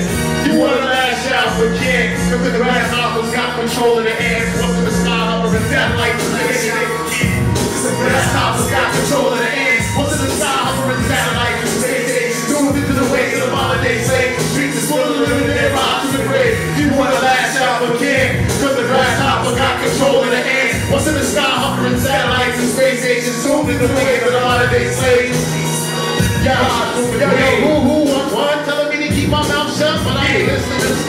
sense. You wanna lash out, but can't. Cause the grasshopper's got control of the ants. Up to the skyhopper and satellite to the internet. Cause the grasshopper's of the ants. Up to the skyhopper and the internet. Streets is full of living and rock to the grave. You wanna lash out, but can't. Cause the grasshopper got control of the ants. What's in the skyhopper and satellites and space stations? Tuned in the way to the modern day slaves. Yeah, yeah, yeah. But listen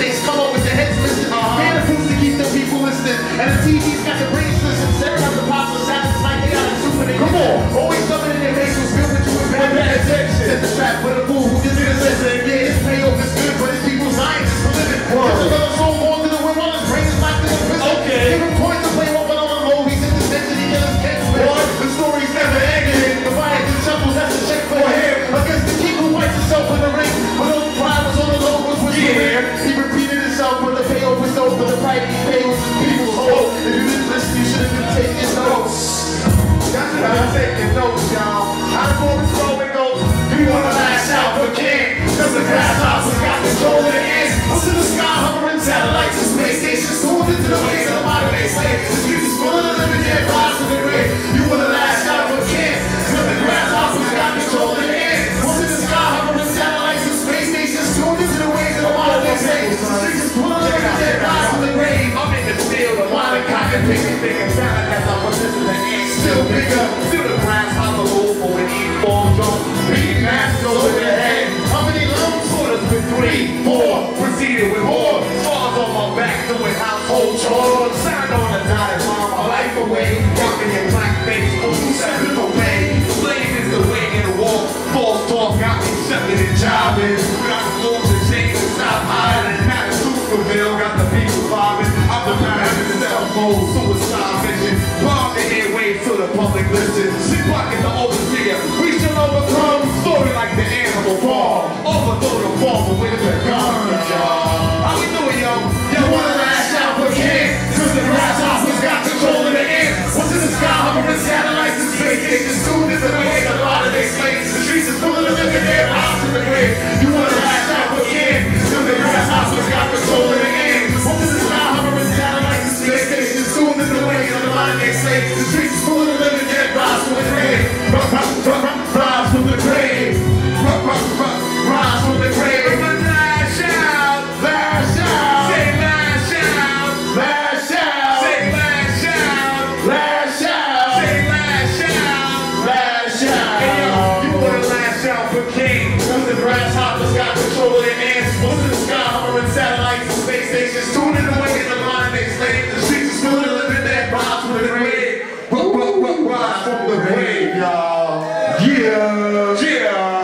And a job in. We got the tools to change stop hiding. Not a super bill, got the people bobbing. I'm the man kind the cell phone. say the streets full of the living dead rise from the grave. Rise from the grave. Rise from the grave.